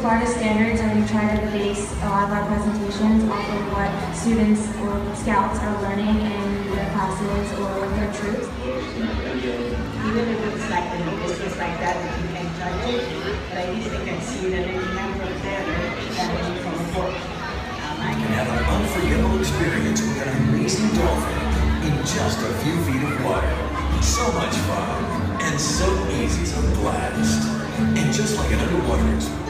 Sparta standards and we try to base a lot of our presentations off of what students or scouts are learning in their classes or with their troops. Even if it's like a new business like that, that you can touch it, but at least they can see that it can from there than from a book. Um, I And have an unforgettable experience with an amazing dolphin in just a few feet of water. So much fun and so easy to blast. And just like an underwater experience.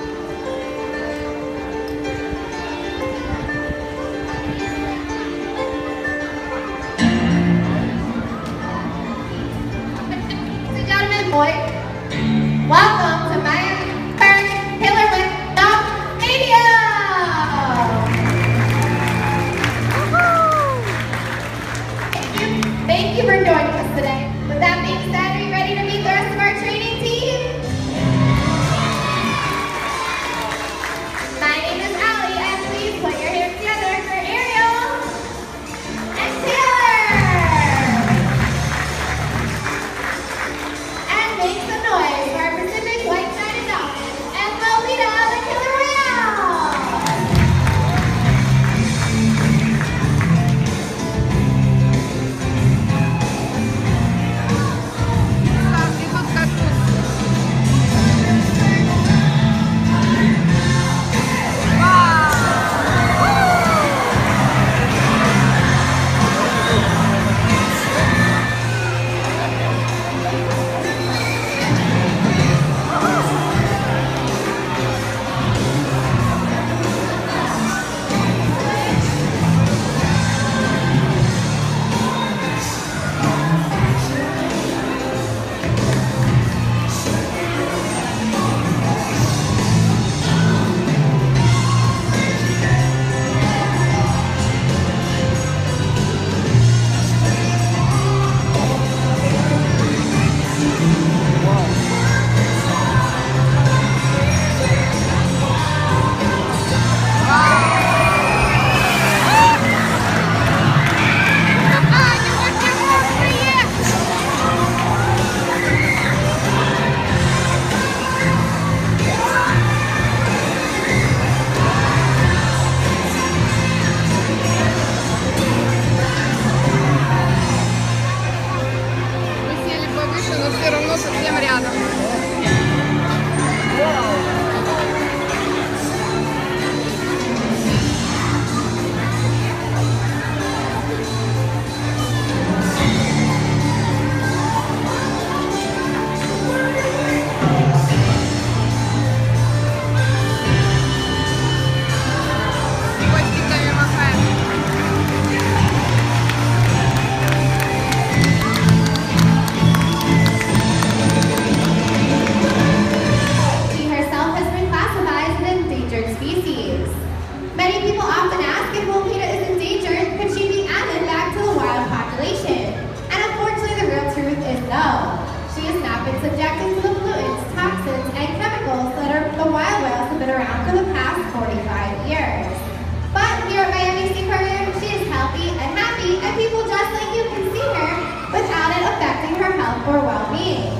people just like you can see her without it affecting her health or well-being.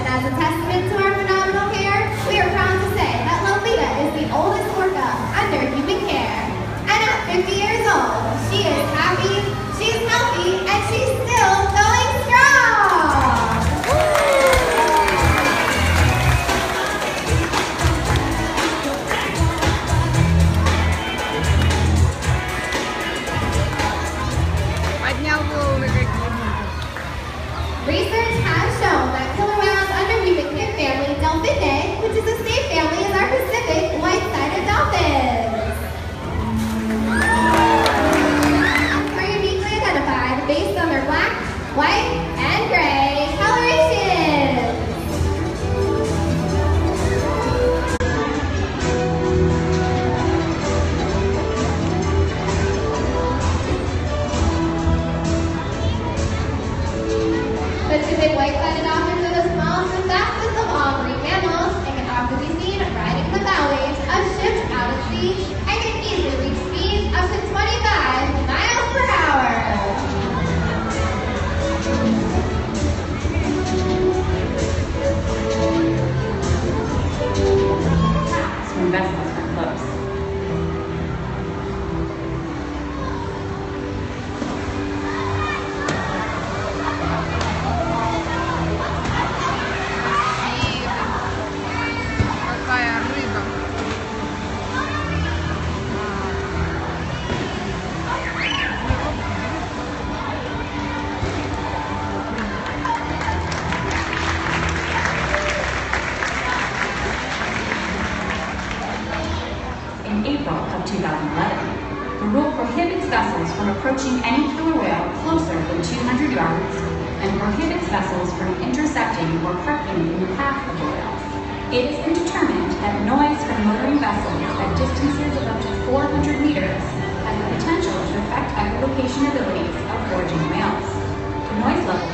And as a testament to our Why? Vessels from approaching any killer whale closer than 200 yards and prohibits vessels from intercepting or parking in the path of the whales. It has been determined that noise from motoring vessels at distances of up to 400 meters has the potential to affect echolocation abilities of foraging whales. The noise levels